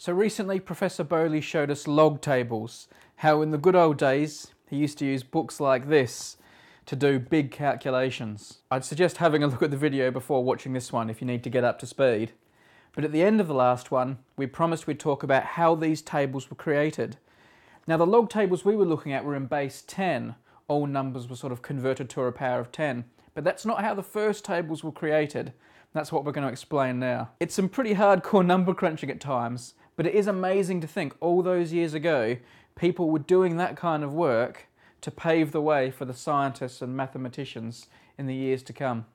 So recently, Professor Bowley showed us log tables, how in the good old days he used to use books like this to do big calculations. I'd suggest having a look at the video before watching this one if you need to get up to speed. But at the end of the last one, we promised we'd talk about how these tables were created. Now the log tables we were looking at were in base 10. All numbers were sort of converted to a power of 10. But that's not how the first tables were created. That's what we're going to explain now. It's some pretty hardcore number crunching at times, but it is amazing to think all those years ago, people were doing that kind of work to pave the way for the scientists and mathematicians in the years to come.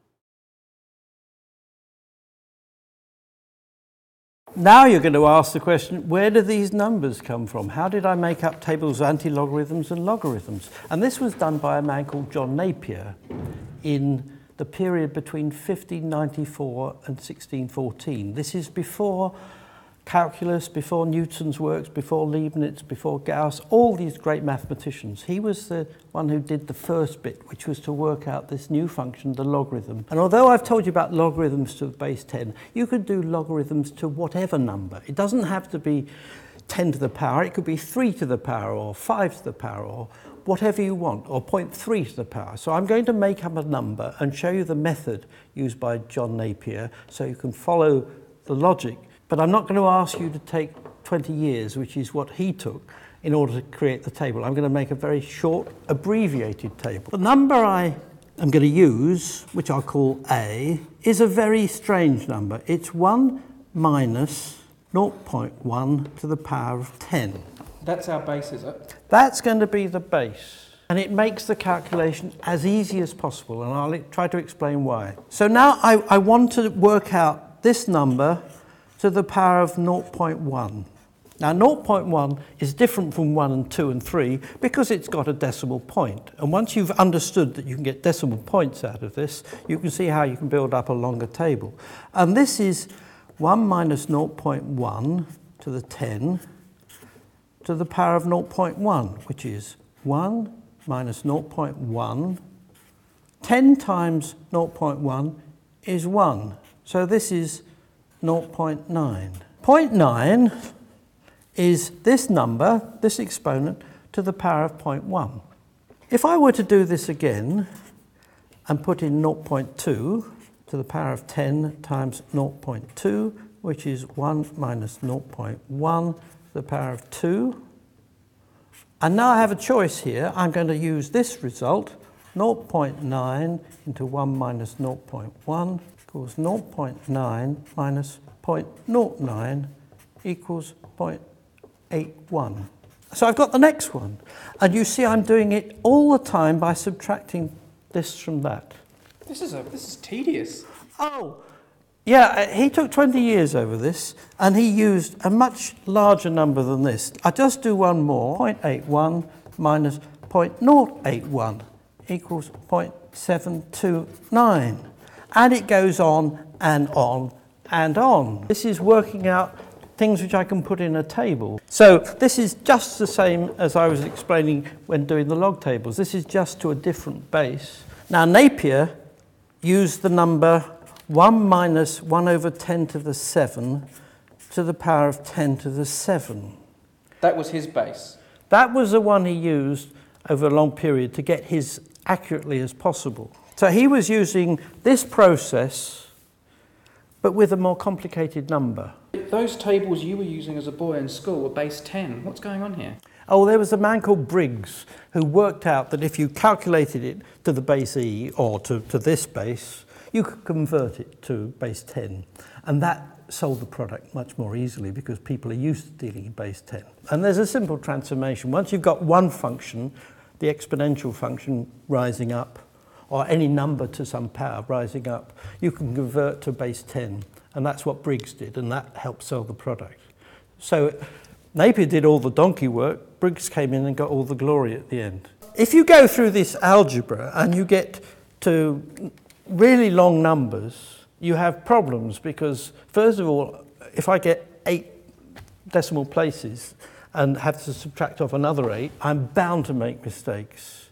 Now you're going to ask the question, where do these numbers come from? How did I make up tables of anti-logarithms and logarithms? And this was done by a man called John Napier in the period between 1594 and 1614. This is before calculus, before Newton's works, before Leibniz, before Gauss, all these great mathematicians. He was the one who did the first bit, which was to work out this new function, the logarithm. And although I've told you about logarithms to the base 10, you could do logarithms to whatever number. It doesn't have to be 10 to the power, it could be 3 to the power or 5 to the power or whatever you want, or 0.3 to the power. So I'm going to make up a number and show you the method used by John Napier so you can follow the logic but I'm not going to ask you to take 20 years, which is what he took, in order to create the table. I'm going to make a very short, abbreviated table. The number I am going to use, which I'll call A, is a very strange number. It's 1 minus 0.1 to the power of 10. That's our base, is it? That's going to be the base. And it makes the calculation as easy as possible, and I'll try to explain why. So now I, I want to work out this number to the power of 0.1. Now 0.1 is different from 1 and 2 and 3 because it's got a decimal point. And once you've understood that you can get decimal points out of this, you can see how you can build up a longer table. And this is 1 minus 0.1 to the 10 to the power of 0.1, which is 1 minus 0.1. 10 times 0.1 is 1. So this is 0.9. 0.9 is this number, this exponent, to the power of 0.1. If I were to do this again and put in 0.2 to the power of 10 times 0.2, which is 1 minus 0.1 to the power of 2, and now I have a choice here. I'm going to use this result, 0.9 into 1 minus 0.1 equals 0.9 minus 0.09 equals 0.81. So I've got the next one. And you see I'm doing it all the time by subtracting this from that. This is, a, this is tedious. Oh, yeah, uh, he took 20 years over this and he used a much larger number than this. I just do one more. 0.81 minus 0.081 equals 0.729 and it goes on and on and on. This is working out things which I can put in a table. So this is just the same as I was explaining when doing the log tables. This is just to a different base. Now Napier used the number 1 minus 1 over 10 to the 7 to the power of 10 to the 7. That was his base? That was the one he used over a long period to get his accurately as possible. So he was using this process, but with a more complicated number. Those tables you were using as a boy in school were base 10. What's going on here? Oh, there was a man called Briggs who worked out that if you calculated it to the base E or to, to this base, you could convert it to base 10. And that sold the product much more easily because people are used to dealing in base 10. And there's a simple transformation. Once you've got one function, the exponential function rising up, or any number to some power rising up, you can convert to base 10. And that's what Briggs did, and that helped sell the product. So Napier did all the donkey work, Briggs came in and got all the glory at the end. If you go through this algebra and you get to really long numbers, you have problems because, first of all, if I get eight decimal places, and have to subtract off another eight, I'm bound to make mistakes.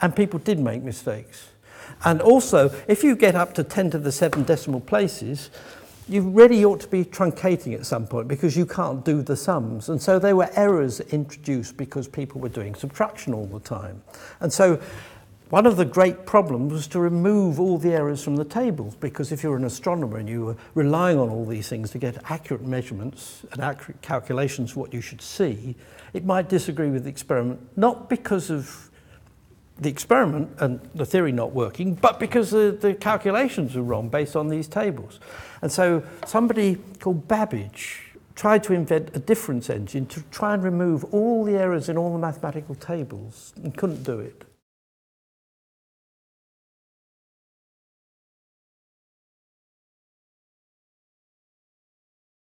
And people did make mistakes. And also, if you get up to 10 to the 7 decimal places, you really ought to be truncating at some point because you can't do the sums. And so there were errors introduced because people were doing subtraction all the time. And so One of the great problems was to remove all the errors from the tables, because if you're an astronomer and you were relying on all these things to get accurate measurements and accurate calculations of what you should see, it might disagree with the experiment, not because of the experiment and the theory not working, but because the, the calculations were wrong based on these tables. And so somebody called Babbage tried to invent a difference engine to try and remove all the errors in all the mathematical tables and couldn't do it.